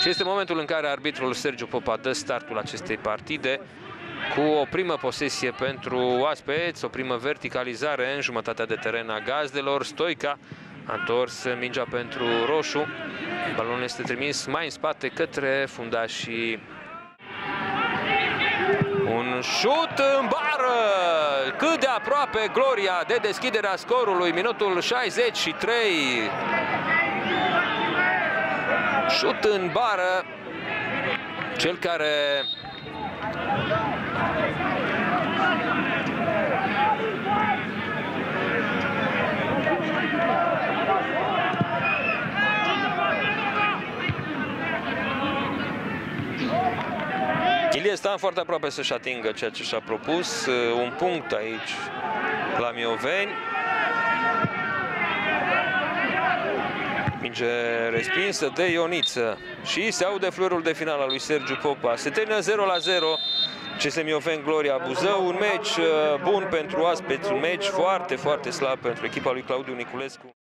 Și este momentul în care arbitrul Sergiu Popa dă startul acestei partide cu o primă posesie pentru oaspeți, o primă verticalizare în jumătatea de teren a gazdelor. Stoica a întors mingea pentru roșu. Balonul este trimis mai în spate către fundașii. Un șut în bară! Cât de aproape Gloria de deschiderea scorului, minutul 63. Șut în bară, cel care Ilie Stan foarte aproape să-și atingă ceea ce și-a propus. Un punct aici la Mioveni. Minge respinsă de Ioniță și se aude florul de final al lui Sergiu Popa. Se termină 0 la 0. CSM Mioveni Gloria Buzău, un meci uh, bun pentru aspeți, un meci foarte, foarte slab pentru echipa lui Claudiu Niculescu.